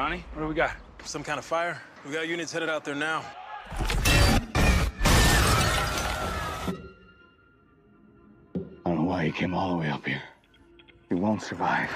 Ronnie, what do we got? Some kind of fire? We got units headed out there now. I don't know why he came all the way up here. He won't survive.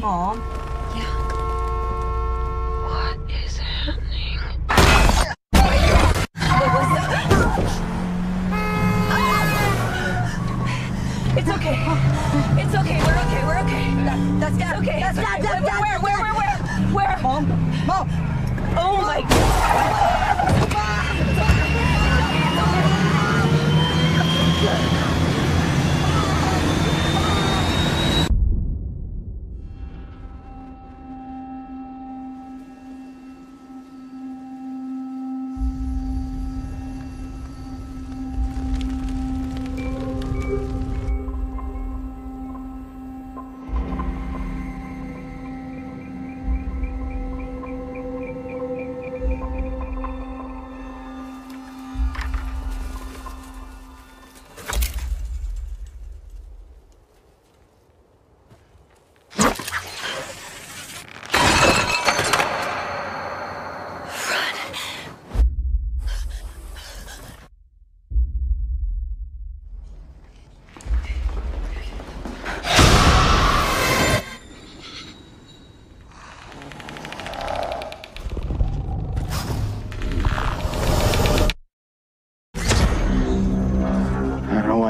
Mom, Yeah. What is happening? it's okay. It's okay. We're okay. We're okay. That's okay. That's Dad, okay. Dad, Dad, where, where, where, where, where, where? Mom, Mom, Oh my God.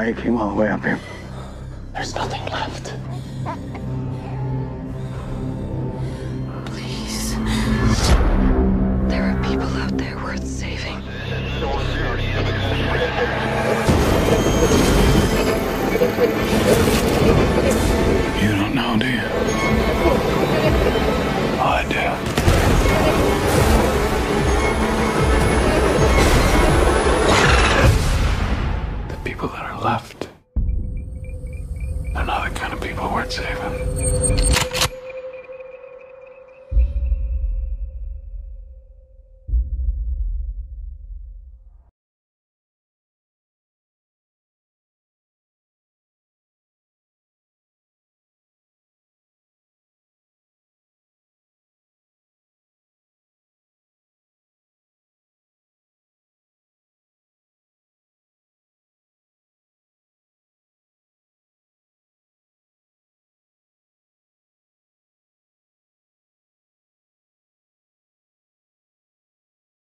I came all the way up here. There's nothing left. People that are left, they're not the kind of people worth saving.